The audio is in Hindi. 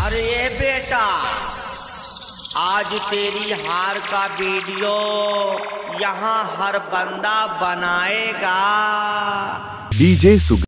अरे बेटा आज तेरी हार का वीडियो यहाँ हर बंदा बनाएगा। डीजे सुग